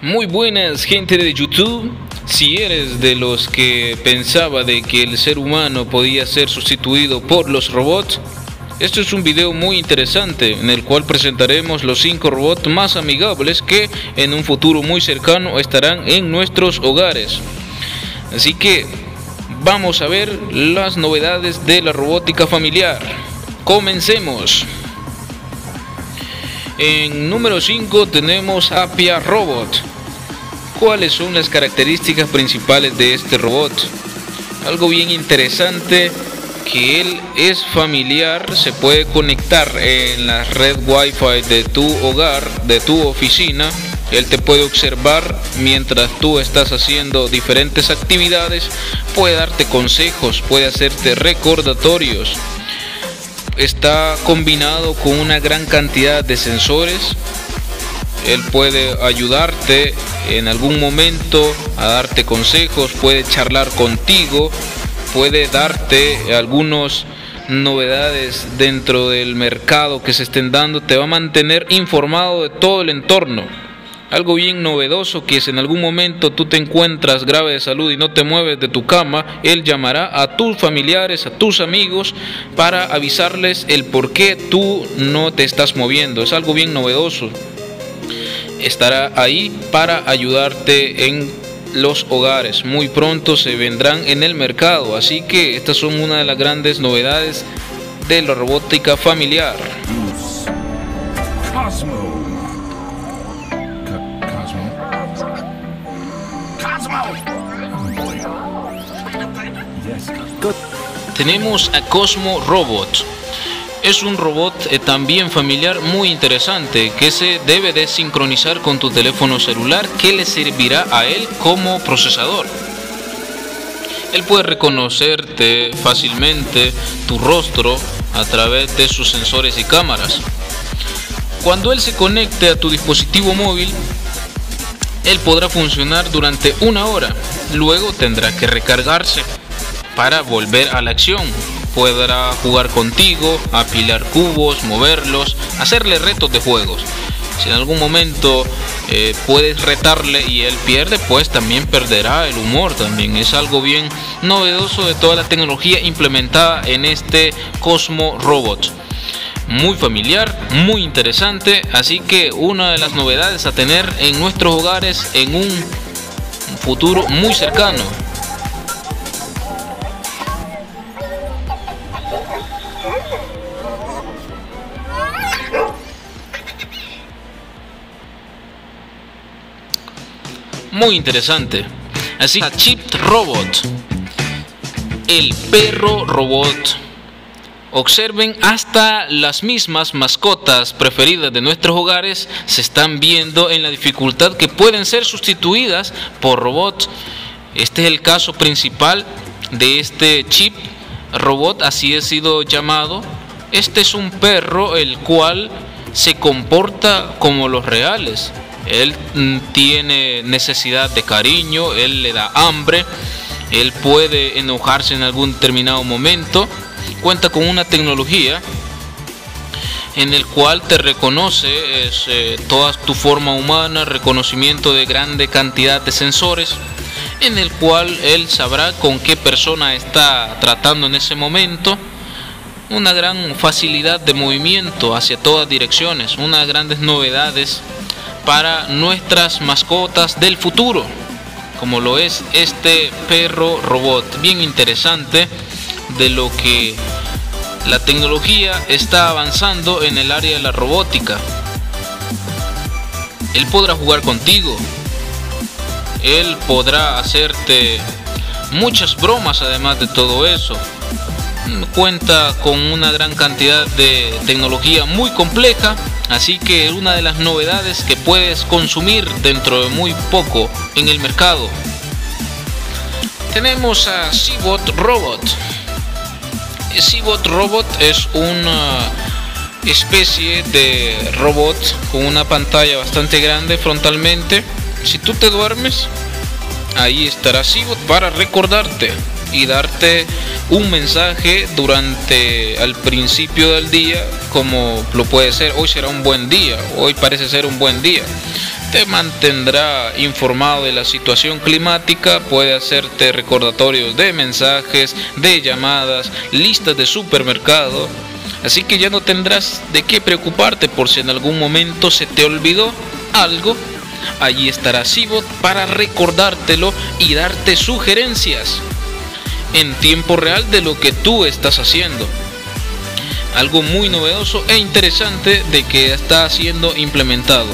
Muy buenas gente de YouTube. Si eres de los que pensaba de que el ser humano podía ser sustituido por los robots, este es un video muy interesante en el cual presentaremos los 5 robots más amigables que en un futuro muy cercano estarán en nuestros hogares. Así que vamos a ver las novedades de la robótica familiar. Comencemos. En número 5 tenemos Apia Robot. ¿Cuáles son las características principales de este robot? Algo bien interesante que él es familiar, se puede conectar en la red Wi-Fi de tu hogar, de tu oficina. Él te puede observar mientras tú estás haciendo diferentes actividades, puede darte consejos, puede hacerte recordatorios está combinado con una gran cantidad de sensores. Él puede ayudarte en algún momento a darte consejos, puede charlar contigo, puede darte algunas novedades dentro del mercado que se estén dando, te va a mantener informado de todo el entorno. Algo bien novedoso que si en algún momento tú te encuentras grave de salud y no te mueves de tu cama, Él llamará a tus familiares, a tus amigos, para avisarles el por qué tú no te estás moviendo. Es algo bien novedoso. Estará ahí para ayudarte en los hogares. Muy pronto se vendrán en el mercado. Así que estas son una de las grandes novedades de la robótica familiar. Tenemos a Cosmo Robot. Es un robot eh, también familiar muy interesante que se debe de sincronizar con tu teléfono celular que le servirá a él como procesador. Él puede reconocerte fácilmente tu rostro a través de sus sensores y cámaras. Cuando él se conecte a tu dispositivo móvil, él podrá funcionar durante una hora. Luego tendrá que recargarse para volver a la acción. Podrá jugar contigo, apilar cubos, moverlos, hacerle retos de juegos. Si en algún momento eh, puedes retarle y él pierde, pues también perderá el humor. También es algo bien novedoso de toda la tecnología implementada en este Cosmo Robot. Muy familiar, muy interesante, así que una de las novedades a tener en nuestros hogares en un futuro muy cercano. Muy interesante. Así que Chip Robot, el perro robot. Observen, hasta las mismas mascotas preferidas de nuestros hogares se están viendo en la dificultad que pueden ser sustituidas por robots. Este es el caso principal de este chip robot, así ha sido llamado. Este es un perro el cual se comporta como los reales. Él mm, tiene necesidad de cariño, él le da hambre, él puede enojarse en algún determinado momento. Cuenta con una tecnología en el cual te reconoce es, eh, toda tu forma humana, reconocimiento de grande cantidad de sensores, en el cual él sabrá con qué persona está tratando en ese momento. Una gran facilidad de movimiento hacia todas direcciones, unas grandes novedades para nuestras mascotas del futuro, como lo es este perro robot, bien interesante de lo que la tecnología está avanzando en el área de la robótica. Él podrá jugar contigo, él podrá hacerte muchas bromas además de todo eso. Cuenta con una gran cantidad de tecnología muy compleja, así que una de las novedades que puedes consumir dentro de muy poco en el mercado. Tenemos a Cbot Robot. Cbot Robot es una especie de robot con una pantalla bastante grande frontalmente. Si tú te duermes, ahí estará Cbot para recordarte y darte un mensaje durante al principio del día como lo puede ser hoy será un buen día hoy parece ser un buen día te mantendrá informado de la situación climática, puede hacerte recordatorios de mensajes, de llamadas, listas de supermercado, así que ya no tendrás de qué preocuparte por si en algún momento se te olvidó algo. Allí estará Sibot para recordártelo y darte sugerencias en tiempo real de lo que tú estás haciendo. Algo muy novedoso e interesante de que está siendo implementado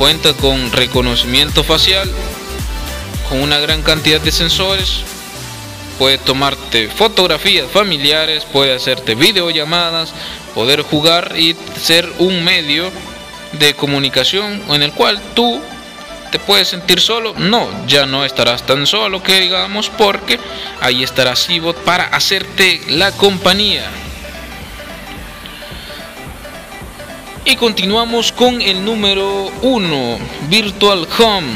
cuenta con reconocimiento facial, con una gran cantidad de sensores, puede tomarte fotografías familiares, puede hacerte videollamadas, poder jugar y ser un medio de comunicación en el cual tú te puedes sentir solo. No, ya no estarás tan solo que digamos porque ahí estará Sibot para hacerte la compañía. Y continuamos con el número 1, Virtual Home.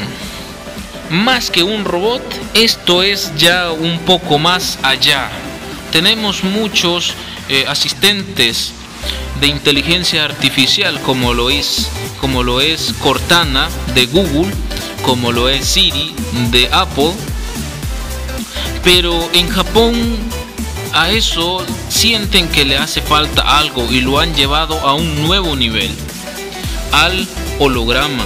Más que un robot, esto es ya un poco más allá. Tenemos muchos eh, asistentes de inteligencia artificial como lo es como lo es Cortana de Google, como lo es Siri de Apple. Pero en Japón a eso sienten que le hace falta algo y lo han llevado a un nuevo nivel, al holograma.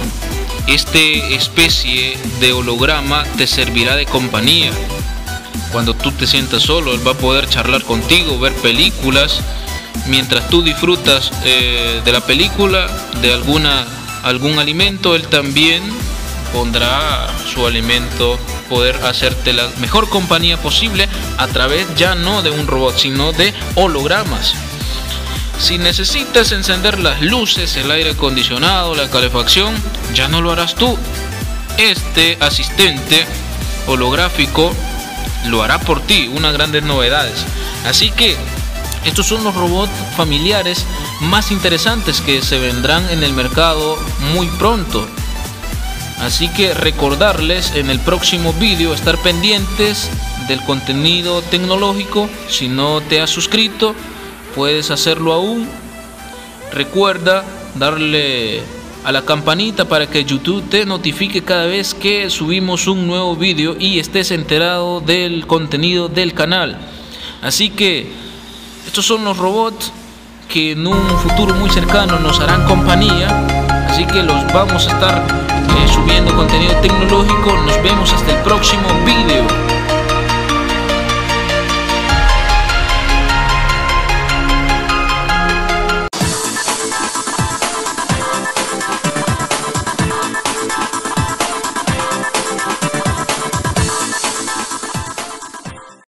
Este especie de holograma te servirá de compañía. Cuando tú te sientas solo, él va a poder charlar contigo, ver películas. Mientras tú disfrutas eh, de la película, de alguna, algún alimento, él también pondrá su alimento poder hacerte la mejor compañía posible a través ya no de un robot, sino de hologramas. Si necesitas encender las luces, el aire acondicionado, la calefacción, ya no lo harás tú. Este asistente holográfico lo hará por ti, unas grandes novedades. Así que estos son los robots familiares más interesantes que se vendrán en el mercado muy pronto. Así que recordarles en el próximo vídeo estar pendientes del contenido tecnológico. Si no te has suscrito, puedes hacerlo aún. Recuerda darle a la campanita para que YouTube te notifique cada vez que subimos un nuevo vídeo y estés enterado del contenido del canal. Así que estos son los robots que en un futuro muy cercano nos harán compañía. Así que los vamos a estar subiendo contenido tecnológico. Nos vemos hasta el próximo video.